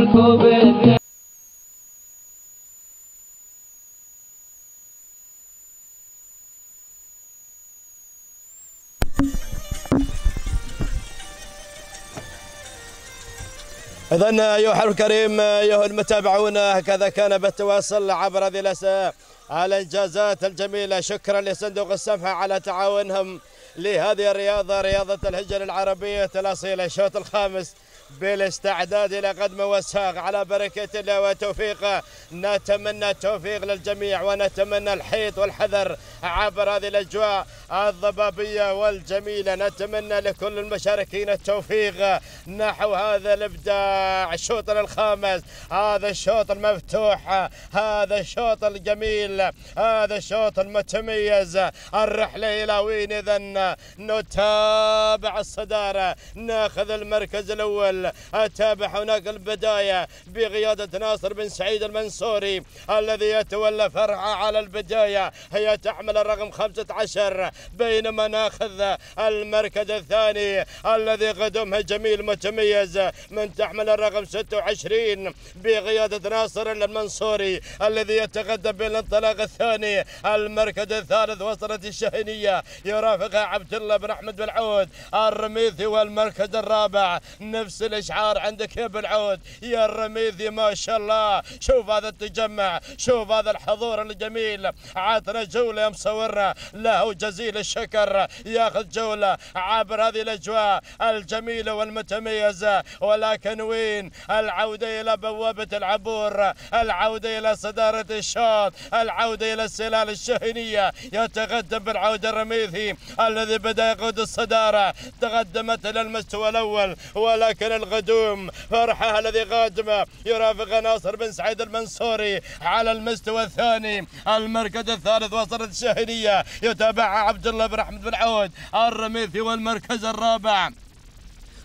الذئب إذا أيها الكريم أيها المتابعون هكذا كان بالتواصل عبر هذه الأس- الإنجازات الجميلة شكرا لصندوق السمحة على تعاونهم. لهذه الرياضة رياضة الهجر العربية الأصيلة الشوط الخامس. بالاستعداد إلى قدم وساق على بركة الله وتوفيقه نتمنى التوفيق للجميع ونتمنى الحيط والحذر عبر هذه الأجواء الضبابية والجميلة. نتمنى لكل المشاركين التوفيق نحو هذا الإبداع. الشوط الخامس. هذا الشوط المفتوح. هذا الشوط الجميل. هذا الشوط المتميز. الرحلة إلى وين إذا نتابع الصدارة. ناخذ المركز الأول أتابع هناك البداية بقيادة ناصر بن سعيد المنصوري الذي يتولى فرعة على البداية. هي تحمل الرقم 15 بينما ناخذ المركز الثاني الذي قدمها جميل متميز من تحمل الرقم 26 بقيادة ناصر المنصوري الذي يتقدم بالانطلاق الثاني. المركز الثالث وصلت الشهنية يرافقها عبد الله بن أحمد بن عود الرميثي والمركز الرابع نفس الاشعار عندك يا بن عود يا الرميثي ما شاء الله. شوف هذا التجمع. شوف هذا الحضور الجميل. عطنا جولة يا مصورنا له جزيل الشكر. ياخذ جولة عبر هذه الأجواء الجميلة والمتميزة. ولكن وين؟ العودة إلى بوابة العبور. العودة إلى صدارة الشوط. العودة إلى السلال الشهنية يتقدم بالعودة الرميثي الذي بدأ يقود الصدارة. تقدمت إلى المستوى الأول. ولكن القدوم فرحة الذي قادمه يرافق ناصر بن سعيد المنصوري على المستوى الثاني. المركز الثالث وصلت الشهنية يتابعها عبد الله بن أحمد بن عود الرميثي والمركز الرابع.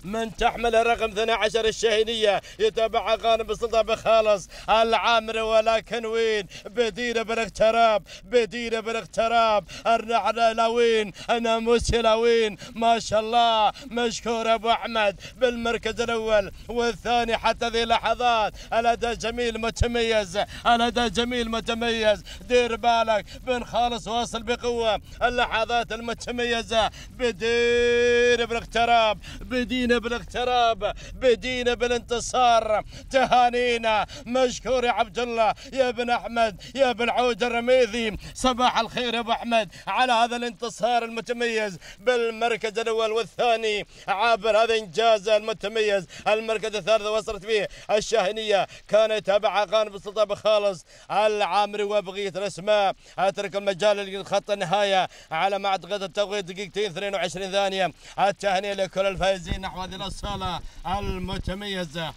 من تحمل الرقم 12 الشهينية يتابع غانم بالسلطة بخالص. العامر ولكن وين؟ بدينا بالاغتراب بدينا بالاغتراب الرحلة لوين؟ ناموس لوين؟ ما شاء الله. مشكور أبو أحمد بالمركز الأول والثاني حتى ذي اللحظات الأداء جميل متميز. الأداء جميل متميز. دير بالك. بن خالص واصل بقوة. اللحظات المتميزة. بدينا بالاغتراب بدينا بالاغتراب بدينا بالانتصار. تهانينا. مشكور يا عبد الله. يا ابن أحمد يا ابن عود الرميذي. صباح الخير يا أبو أحمد. على هذا الانتصار المتميز بالمركز الأول والثاني عابر هذا إنجاز المتميز. المركز الثالث وصلت فيه الشاهنيه كان يتابعها غانم السلطان بخالص. العامري وبقيه الأسماء. أترك المجال لخط النهاية. على ما اعتقد التوقيت دقيقتين 22 ثانية. التهنئة لكل الفائزين. نحو هذه الصاله المتميزة.